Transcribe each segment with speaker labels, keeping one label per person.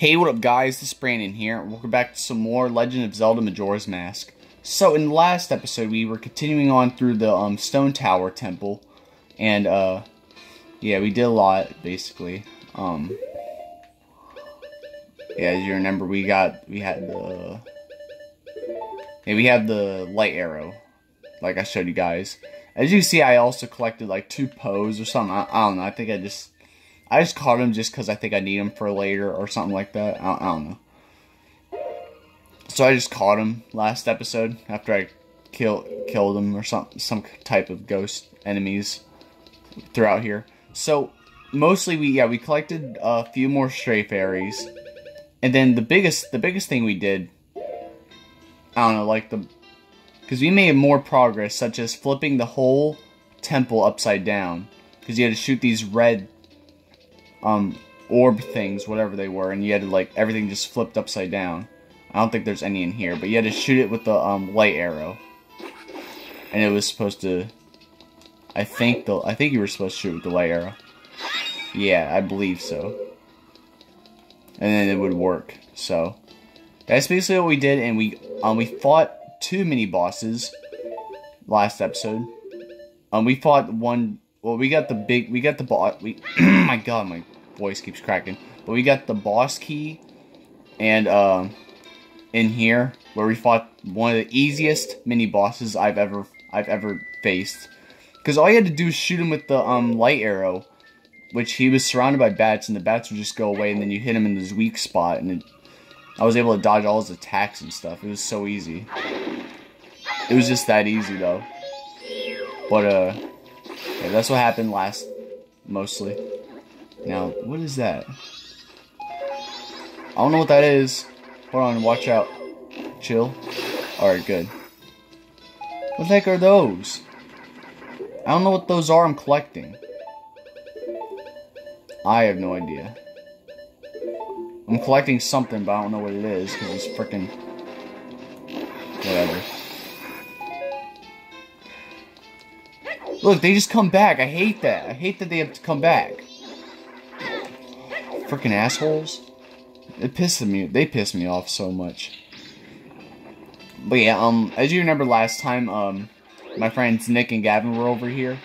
Speaker 1: Hey, what up guys, this is Brandin here, and welcome back to some more Legend of Zelda Majora's Mask. So, in the last episode, we were continuing on through the um, Stone Tower Temple, and, uh, yeah, we did a lot, basically. Um, yeah, as you remember, we got, we had the, yeah, we have the light arrow, like I showed you guys. As you see, I also collected, like, two Poes or something, I, I don't know, I think I just I just caught him just because I think I need him for later or something like that. I, I don't know. So I just caught him last episode after I kill, killed him or some, some type of ghost enemies throughout here. So mostly we, yeah, we collected a few more stray fairies. And then the biggest, the biggest thing we did, I don't know, like the, because we made more progress, such as flipping the whole temple upside down. Because you had to shoot these red um, orb things, whatever they were, and you had to, like, everything just flipped upside down. I don't think there's any in here, but you had to shoot it with the, um, light arrow. And it was supposed to, I think the, I think you were supposed to shoot with the light arrow. Yeah, I believe so. And then it would work, so. That's basically what we did, and we, um, we fought two mini-bosses last episode. Um, we fought one well, we got the big, we got the boss, we, my god, my voice keeps cracking. But we got the boss key, and, uh, in here, where we fought one of the easiest mini-bosses I've ever, I've ever faced. Because all you had to do is shoot him with the, um, light arrow, which he was surrounded by bats, and the bats would just go away, and then you hit him in his weak spot, and it, I was able to dodge all his attacks and stuff. It was so easy. It was just that easy, though. But, uh, That's what happened last, mostly. Now, what is that? I don't know what that is. Hold on, watch out. Chill. Alright, good. What the heck are those? I don't know what those are I'm collecting. I have no idea. I'm collecting something, but I don't know what it is, because it's freaking... Whatever. Look, they just come back. I hate that. I hate that they have to come back. Freaking assholes. It pisses me. They piss me off so much. But yeah, um, as you remember last time, um, my friends Nick and Gavin were over here,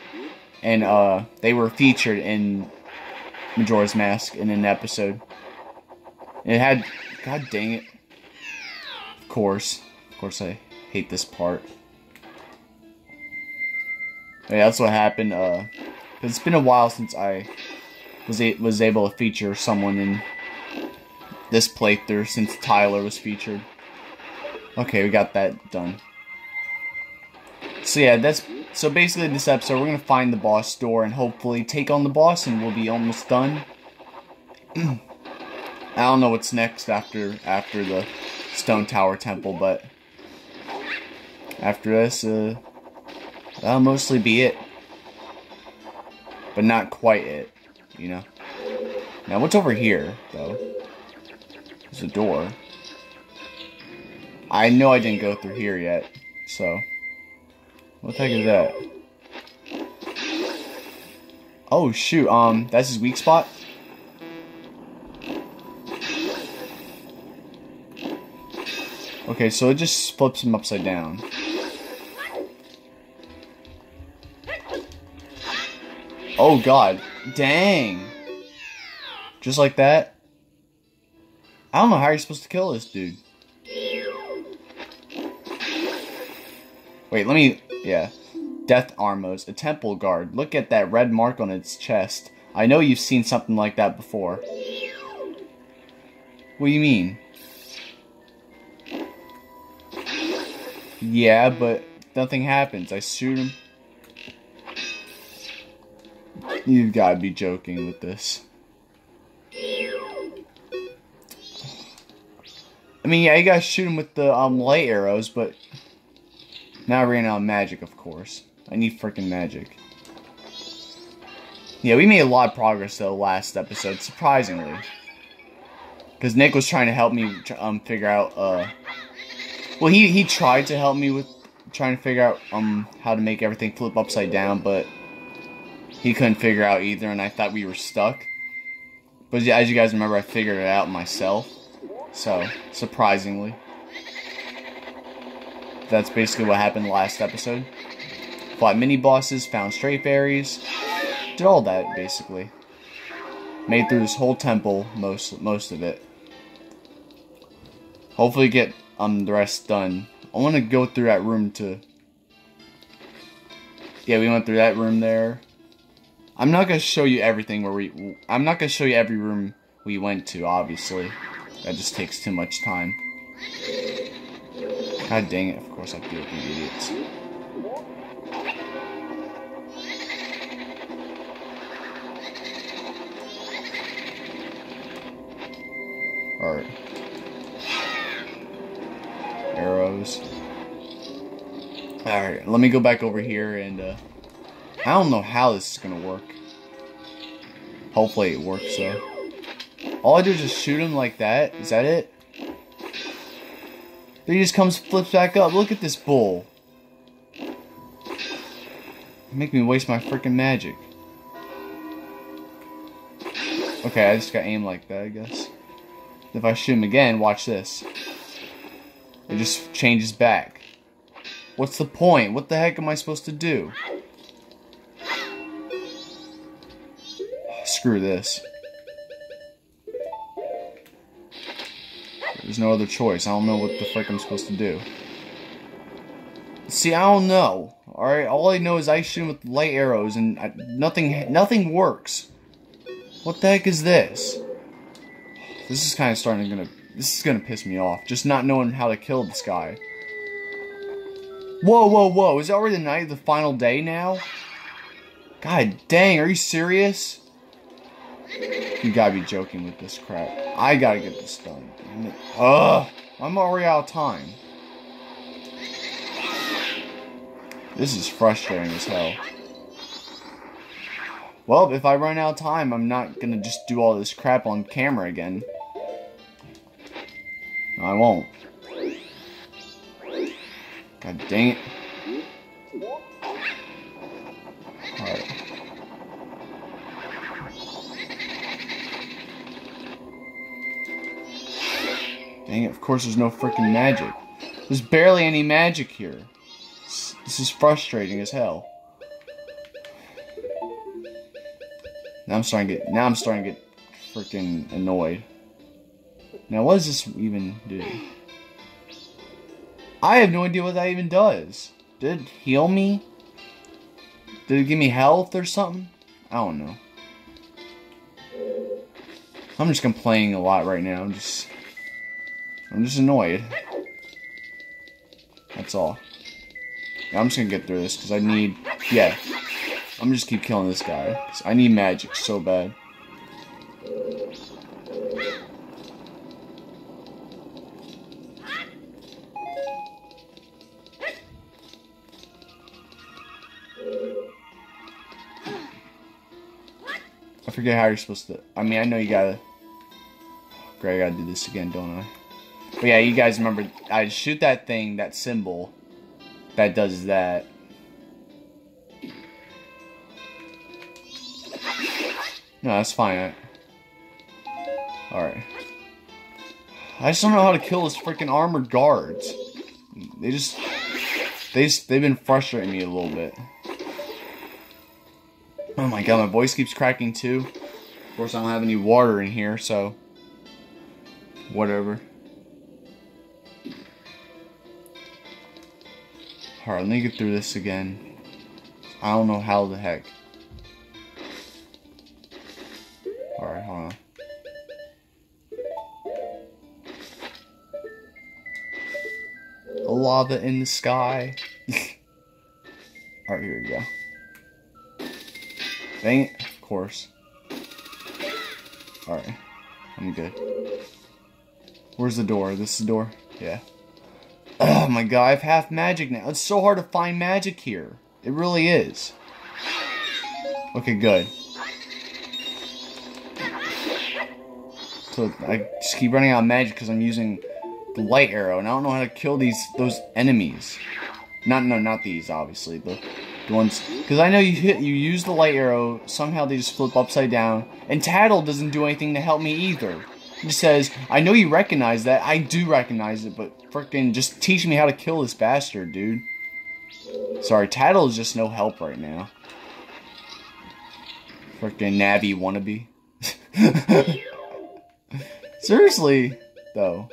Speaker 1: and uh, they were featured in Majora's Mask in an episode. It had, god dang it. Of course, of course, I hate this part. Yeah, that's what happened. Uh, it's been a while since I was was able to feature someone in this playthrough since Tyler was featured. Okay, we got that done. So yeah, that's so basically this episode we're gonna find the boss door and hopefully take on the boss and we'll be almost done. I don't know what's next after after the Stone Tower Temple, but after this, uh, That'll mostly be it. But not quite it, you know? Now, what's over here, though? There's a door. I know I didn't go through here yet, so... What the heck is that? Oh, shoot, um, that's his weak spot? Okay, so it just flips him upside down. Oh god. Dang. Just like that? I don't know how you're supposed to kill this dude. Wait, let me... Yeah. Death Armos. A temple guard. Look at that red mark on its chest. I know you've seen something like that before. What do you mean? Yeah, but nothing happens. I shoot him. You've got to be joking with this. I mean, yeah, you gotta shoot him with the um, light arrows, but now I ran out of magic, of course. I need freaking magic. Yeah, we made a lot of progress, though, last episode, surprisingly. Because Nick was trying to help me um, figure out, uh... Well, he, he tried to help me with trying to figure out um how to make everything flip upside down, but he couldn't figure out either, and I thought we were stuck. But yeah, as you guys remember, I figured it out myself. So, surprisingly. That's basically what happened last episode. Fought mini bosses, found stray fairies, did all that basically. Made through this whole temple, most most of it. Hopefully get um the rest done. I want to go through that room to. Yeah, we went through that room there. I'm not gonna show you everything where we. I'm not gonna show you every room we went to. Obviously, that just takes too much time. God dang it! Of course I feel like idiots. Alright. Arrows. Alright, let me go back over here and, uh, I don't know how this is gonna work. Hopefully it works, though. All I do is just shoot him like that? Is that it? Then he just comes, flips back up. Look at this bull. Make me waste my freaking magic. Okay, I just got aim like that, I guess. If I shoot him again, watch this. It just changes back. What's the point? What the heck am I supposed to do? Screw this. There's no other choice. I don't know what the frick I'm supposed to do. See, I don't know. Alright, all I know is I shoot with light arrows and I, nothing nothing works. What the heck is this? This is kind of starting to gonna... This is gonna piss me off. Just not knowing how to kill this guy. Whoa, whoa, whoa. Is it already the night of the final day now? God dang, are you serious? You gotta be joking with this crap. I gotta get this done. Ugh! I'm already out of time. This is frustrating as hell. Well, if I run out of time, I'm not gonna just do all this crap on camera again. I won't. God dang it. It, of course there's no freaking magic. There's barely any magic here. This is frustrating as hell. Now I'm starting to get now I'm starting to get freaking annoyed. Now, what does this even do? I have no idea what that even does. Did it heal me? Did it give me health or something? I don't know. I'm just complaining a lot right now. I'm just... I'm just annoyed. That's all. I'm just gonna get through this, because I need... Yeah. I'm just keep killing this guy. I need magic so bad. I forget how you're supposed to. I mean, I know you gotta. Great, I gotta do this again, don't I? But yeah, you guys remember, I shoot that thing, that symbol, that does that. No, that's fine. Alright. I just don't know how to kill those freaking armored guards. They just... They just, they've been frustrating me a little bit. Oh my god, my voice keeps cracking too. Of course, I don't have any water in here, so... Whatever. Alright, let me get through this again. I don't know how the heck. Alright, hold on. The lava in the sky. Alright, here we go. Dang it, of course. Alright, I'm good. Where's the door? This is the door? Yeah. Oh my god, I have half magic now. It's so hard to find magic here. It really is. Okay, good. So I just keep running out of magic because I'm using the light arrow, and I don't know how to kill these those enemies. Not no, not these, obviously. The The ones, because I know you hit, you use the light arrow, somehow they just flip upside down, and Tatl doesn't do anything to help me either. He says, I know you recognize that, I do recognize it, but freaking just teach me how to kill this bastard, dude. Sorry, Tatl is just no help right now. Freaking Navi wannabe. Seriously, though.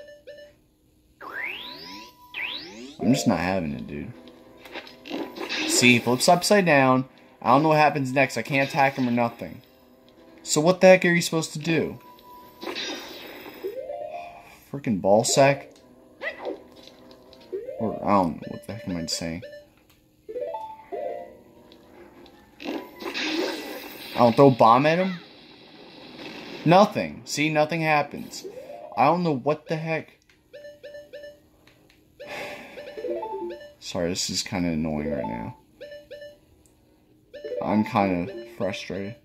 Speaker 1: I'm just not having it, dude. See, flips upside down. I don't know what happens next. I can't attack him or nothing. So what the heck are you supposed to do? Freaking ball sack? Or, I don't know. What the heck am I saying? I don't throw bomb at him? Nothing. See, nothing happens. I don't know what the heck. Sorry, this is kind of annoying right now. I'm kind of frustrated.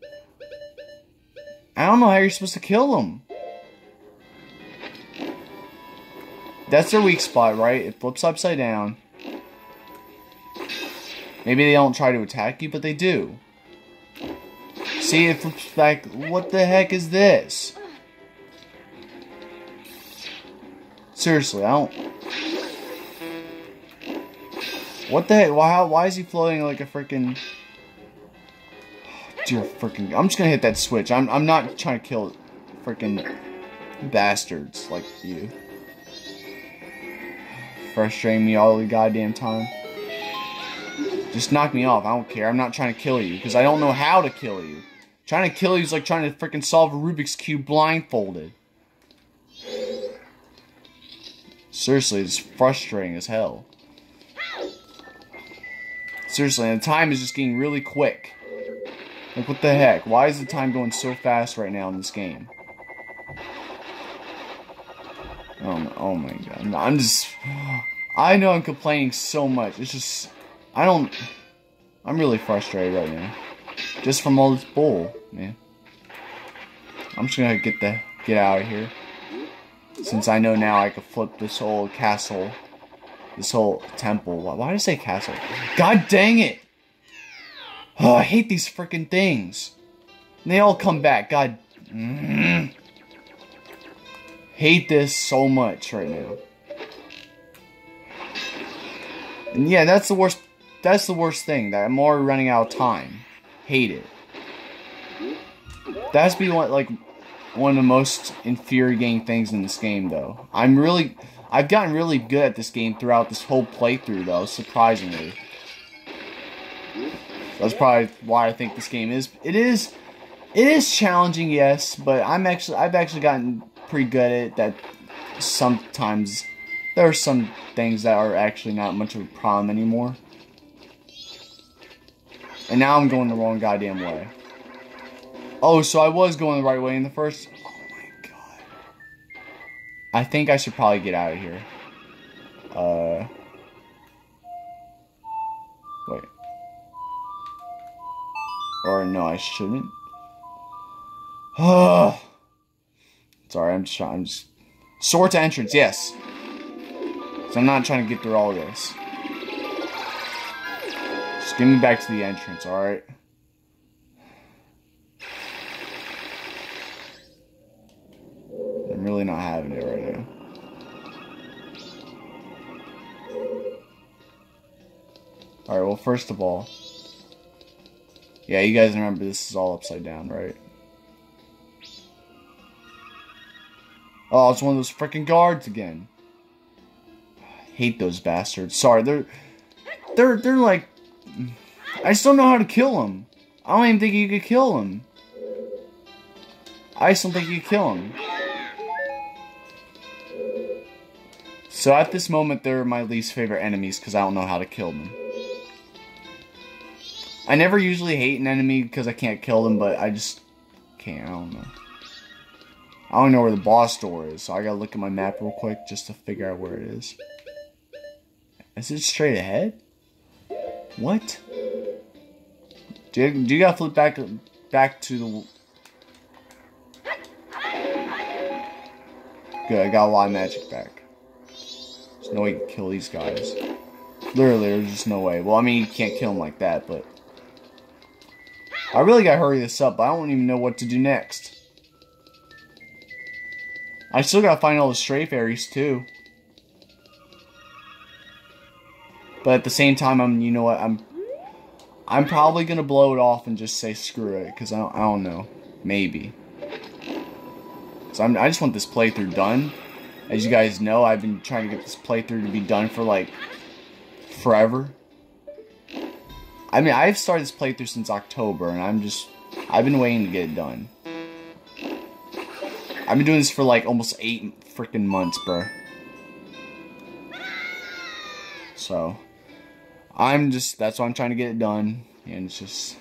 Speaker 1: I don't know how you're supposed to kill them. That's their weak spot, right? It flips upside down. Maybe they don't try to attack you, but they do. See, it flips back. What the heck is this? Seriously, I don't... What the heck? Why, why is he floating like a freaking... Dear freaking... I'm just gonna hit that switch. I'm, I'm not trying to kill freaking bastards like you. Frustrating me all the goddamn time. Just knock me off. I don't care. I'm not trying to kill you because I don't know how to kill you. Trying to kill you is like trying to freaking solve a Rubik's Cube blindfolded. Seriously, it's frustrating as hell. Seriously, and the time is just getting really quick. Like, what the heck? Why is the time going so fast right now in this game? Oh, my god. I'm just... I know I'm complaining so much. It's just... I don't... I'm really frustrated right now. Just from all this bull, man. I'm just gonna get the... Get out of here. Since I know now I can flip this whole castle this whole temple. Why, why did I say castle? God dang it! Oh, I hate these freaking things. And they all come back. God. Mm, hate this so much right now. And yeah, that's the worst. That's the worst thing. That I'm already running out of time. Hate it. That's be one like one of the most infuriating things in this game, though. I'm really. I've gotten really good at this game throughout this whole playthrough, though, surprisingly. That's probably why I think this game is. It is, it is challenging, yes, but I'm actually, I've actually gotten pretty good at. That sometimes there are some things that are actually not much of a problem anymore. And now I'm going the wrong goddamn way. Oh, so I was going the right way in the first. Oh my god. I think I should probably get out of here. Uh. Wait. Or no, I shouldn't. Oh. Sorry, I'm just trying. I'm just. Sword to entrance, yes. So I'm not trying to get through all this. Just get me back to the entrance, alright? I'm really not having it right now. Alright, well, first of all, yeah, you guys remember this is all upside down, right? Oh, it's one of those freaking guards again. I hate those bastards. Sorry, they're they're they're like I just don't know how to kill them. I don't even think you could kill them. I don't think you could kill them. So at this moment, they're my least favorite enemies because I don't know how to kill them. I never usually hate an enemy because I can't kill them, but I just can't. I don't know. I don't know where the boss door is, so I gotta look at my map real quick just to figure out where it is. Is it straight ahead? What? Do you, do you gotta flip back back to the... Good, I got a lot of magic back. There's no way to kill these guys. Literally, there's just no way. Well, I mean, you can't kill them like that, but... I really gotta hurry this up, I don't even know what to do next. I still gotta find all the stray fairies, too. But at the same time, I'm, you know what, I'm... I'm probably gonna blow it off and just say screw it, because I don't, I don't know. Maybe. So I'm, I just want this playthrough done. As you guys know, I've been trying to get this playthrough to be done for, like, forever. I mean, I've started this playthrough since October, and I'm just... I've been waiting to get it done. I've been doing this for, like, almost eight freaking months, bro. So... I'm just... That's why I'm trying to get it done. And it's just...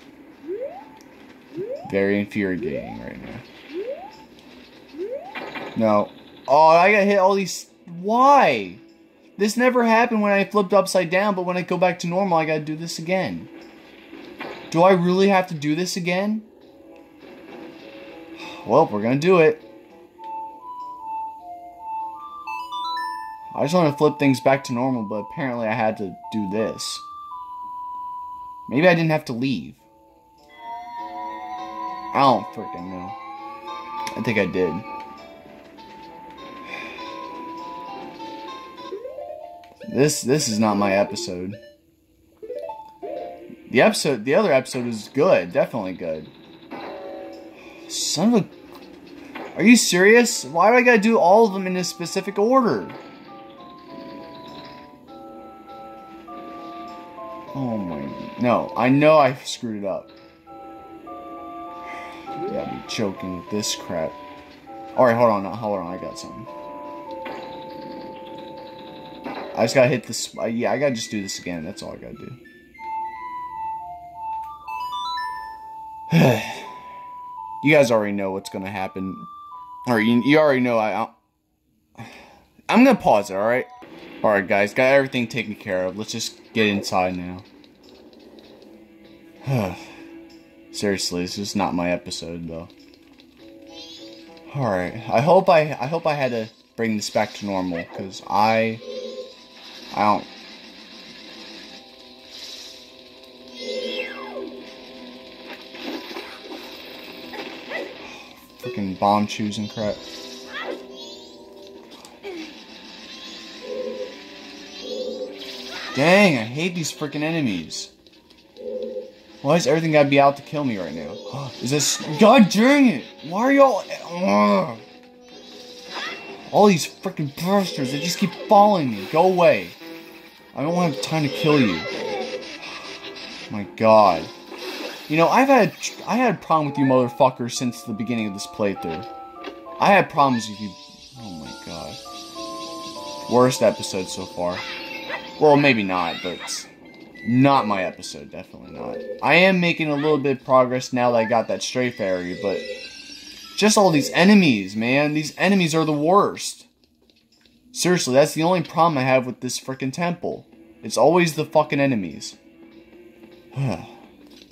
Speaker 1: Very infuriating right now. No. Oh, I got hit all these... Why? This never happened when I flipped upside down, but when I go back to normal, I gotta do this again. Do I really have to do this again? Well, we're gonna do it. I just want to flip things back to normal, but apparently I had to do this. Maybe I didn't have to leave. I don't freaking know. I think I did. This this is not my episode. The episode, the other episode was good, definitely good. Son of a... Are you serious? Why do I gotta do all of them in a specific order? Oh my... No, I know I screwed it up. Yeah, be choking with this crap. Alright, hold on, hold on, I got something. I just gotta hit this. Yeah, I gotta just do this again. That's all I gotta do. you guys already know what's gonna happen, or you, you already know. I, I I'm gonna pause it. All right, all right, guys. Got everything taken care of. Let's just get inside now. Seriously, this is not my episode though. All right. I hope I I hope I had to bring this back to normal because I I don't. Freaking Bombchus and crap. Dang, I hate these freaking enemies. Why is everything gotta be out to kill me right now? Is this- God dang it! Why are y'all-. All these freaking bastards, they just keep following me. Go away. I don't have time to kill you. My god. You know, I've had I had a problem with you motherfuckers since the beginning of this playthrough. I had problems with you. Oh my god. Worst episode so far. Well, maybe not, but not my episode, definitely not. I am making a little bit of progress now that I got that stray fairy, but just all these enemies, man. These enemies are the worst. Seriously, that's the only problem I have with this freaking temple. It's always the fucking enemies.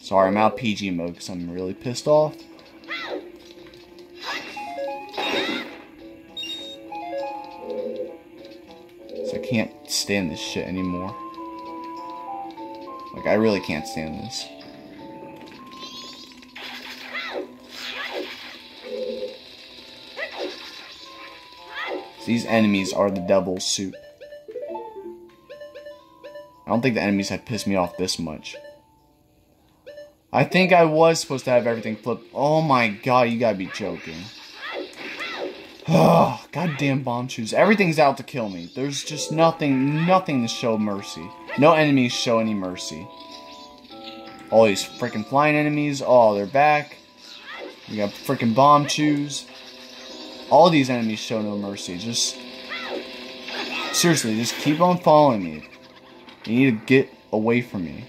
Speaker 1: Sorry, I'm out PG mode because I'm really pissed off. Can't stand this shit anymore. Like, I really can't stand this. These enemies are the devil's soup. I don't think the enemies have pissed me off this much. I think I was supposed to have everything flipped. Oh my god, you gotta be joking. Oh, goddamn Bombchus. Everything's out to kill me. There's just nothing, nothing to show mercy. No enemies show any mercy. All these freaking flying enemies. Oh, they're back. We got freaking Bombchus. All these enemies show no mercy. Just seriously, just keep on following me. You need to get away from me.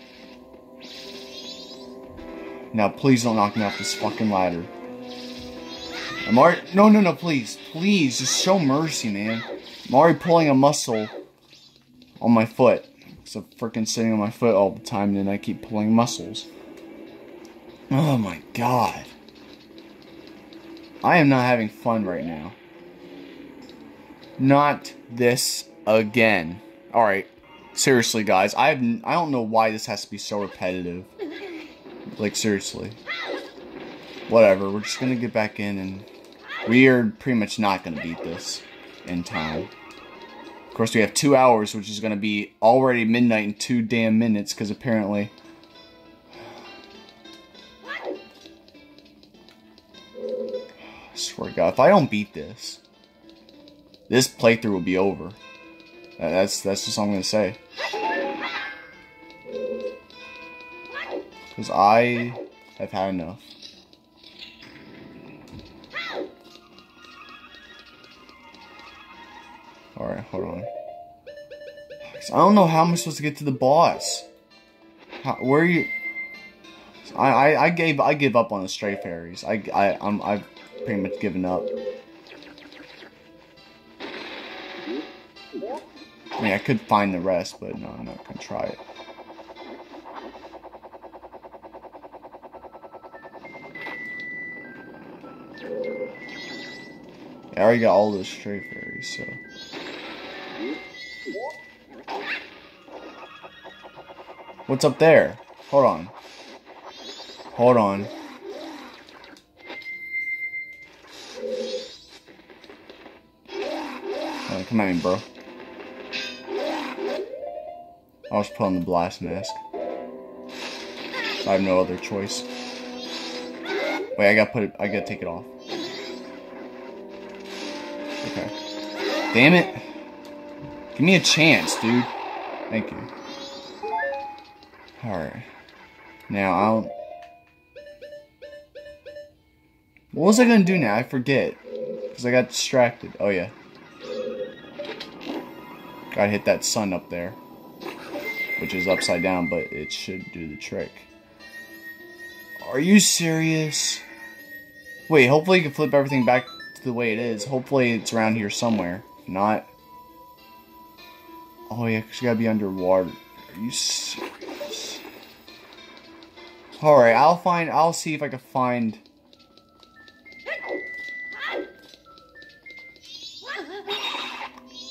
Speaker 1: Now, please don't knock me off this fucking ladder. I'm No, no, no, please. Please, just show mercy, man. I'm already pulling a muscle on my foot. So freaking sitting on my foot all the time, and I keep pulling muscles. Oh my god. I am not having fun right now. Not this again. Alright. Seriously, guys, I have I don't know why this has to be so repetitive. Like seriously. Whatever, we're just gonna get back in and we are pretty much not gonna beat this in time. Of course, we have two hours, which is gonna be already midnight in two damn minutes, because apparently. I swear to God, if I don't beat this, this playthrough will be over. That's that's just all I'm gonna say. Because I have had enough. Alright, hold on. I don't know how I'm supposed to get to the boss. How, where are you? I, I, I gave I give up on the stray fairies. I I I'm I've pretty much given up. I mean, I could find the rest, but no, I'm not gonna try it. I already got all those stray fairies, so. What's up there? Hold on. Hold on. Come at bro. I was put on the blast mask. I have no other choice. Wait, I gotta put it. I gotta take it off. Okay. Damn it. Give me a chance, dude. Thank you. Alright. Now, I'll... What was I gonna do now? I forget. Because I got distracted. Oh, yeah. Gotta hit that sun up there. Which is upside down, but it should do the trick. Are you serious? Wait, hopefully you can flip everything back to the way it is. Hopefully it's around here somewhere. If not... Oh yeah, because you gotta be underwater. Are you? Alright, I'll find... I'll see if I can find...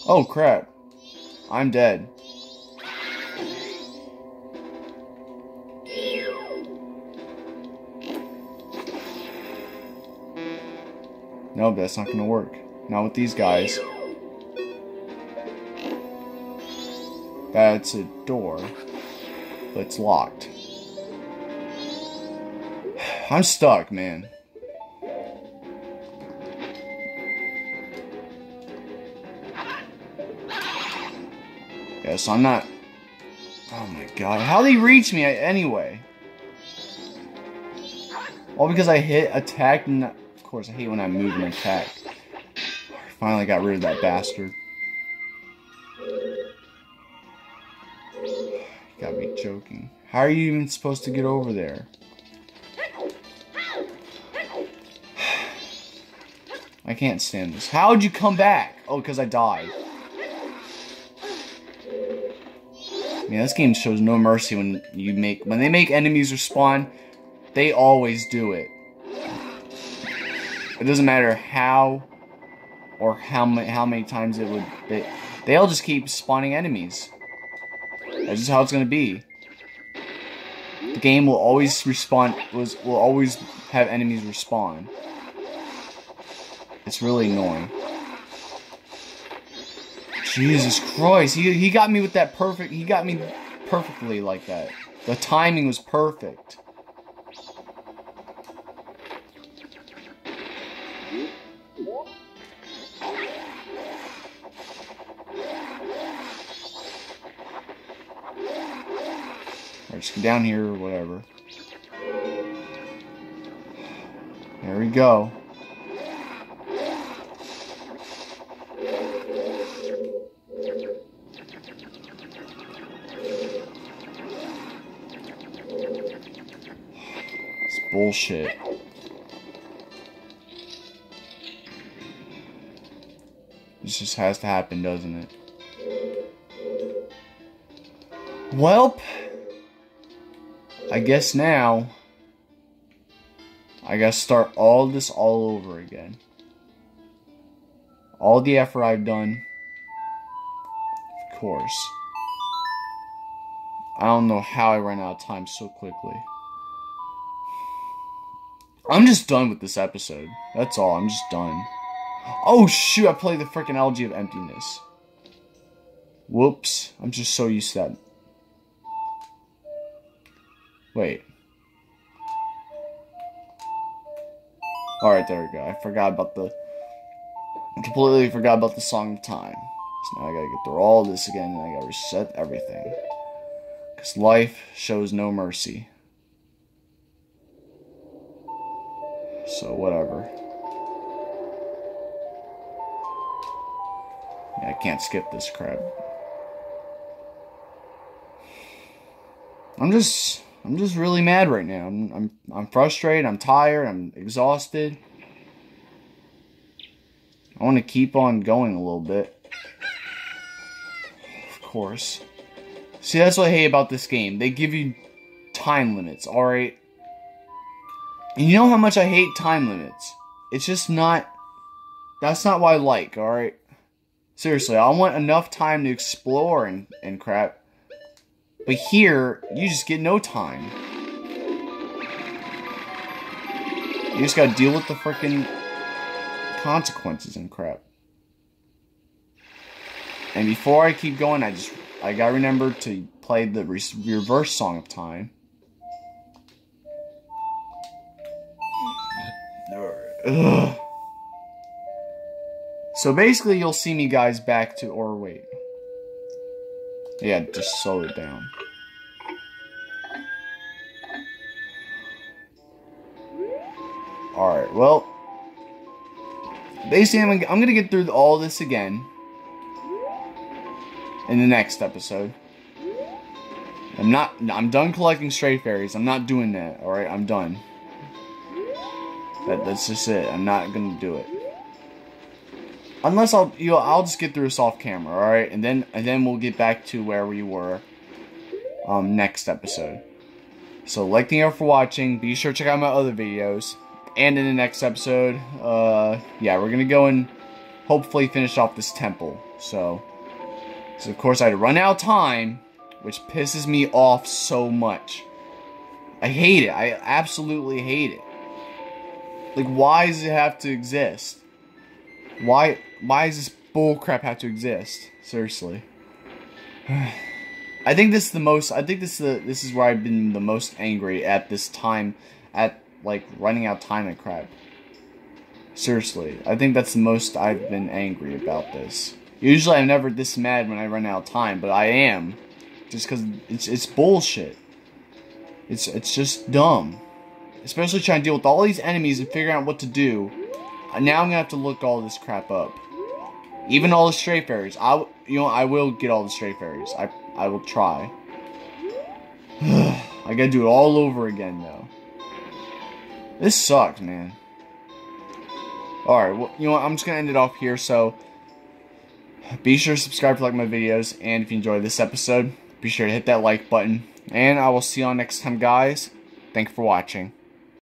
Speaker 1: Oh crap. I'm dead. No, that's not gonna work. Not with these guys. That's a door, it's locked. I'm stuck, man. Yeah, so I'm not... Oh my god, how he reach me anyway? All because I hit, attack and Of course, I hate when I move and attack. I finally got rid of that bastard. You gotta be joking. How are you even supposed to get over there? I can't stand this. How'd you come back? Oh, because I died. Yeah, this game shows no mercy when you make when they make enemies respawn. They always do it. It doesn't matter how or how many how many times it would they they'll just keep spawning enemies. That's just how it's gonna be. The game will always respawn was will always have enemies respawn. It's really annoying. Jesus Christ, he he got me with that perfect he got me perfectly like that. The timing was perfect. Just go down here or whatever. There we go. Bullshit. This just has to happen, doesn't it? Welp. I guess now I gotta start all this all over again. All the effort I've done, of course. I don't know how I ran out of time so quickly. I'm just done with this episode. That's all. I'm just done. Oh, shoot. I played the freaking Elegy of Emptiness. Whoops. I'm just so used to that. Wait. Alright, there we go. I forgot about the... I completely forgot about the Song of Time. So now I gotta get through all this again and I gotta reset everything. Because life shows no mercy. So, whatever. Yeah, I can't skip this crap. I'm just I'm just really mad right now. I'm I'm I'm frustrated, I'm tired, I'm exhausted. I want to keep on going a little bit. Of course. See, that's what I hate about this game. They give you time limits, alright? And you know how much I hate time limits. It's just not... That's not what I like, alright? Seriously, I want enough time to explore and, and crap. But here, you just get no time. You just gotta deal with the freaking consequences and crap. And before I keep going, I just I gotta remember to play the re reverse song of time. Ugh. So basically, you'll see me guys back to or wait. Yeah, just slow it down. Alright, well. Basically, I'm, I'm gonna get through all this again. In the next episode. I'm not, I'm done collecting stray fairies. I'm not doing that, alright? I'm done. That, that's just it. I'm not gonna do it. Unless I'll, you know, I'll just get through this off camera, all right, and then and then we'll get back to where we were, um, next episode. So, like, thank you for watching. Be sure to check out my other videos, and in the next episode, uh, yeah, we're gonna go and hopefully finish off this temple. So, so of course I had run out of time, which pisses me off so much. I hate it. I absolutely hate it. Like, why does it have to exist? Why why does this bullcrap have to exist? Seriously. I think this is the most I think this is the this is where I've been the most angry at this time at like running out time and crap. Seriously. I think that's the most I've been angry about this. Usually I'm never this mad when I run out of time, but I am. Just cause it's it's bullshit. It's it's just dumb. Especially trying to deal with all these enemies and figuring out what to do. Now I'm gonna have to look all this crap up. Even all the stray fairies. I, you know, I will get all the stray fairies. I, I will try. I gotta do it all over again, though. This sucks, man. Alright, well, you know what, I'm just gonna end it off here, so... Be sure to subscribe to like my videos, and if you enjoyed this episode, be sure to hit that like button. And I will see you all next time, guys. Thank you for watching.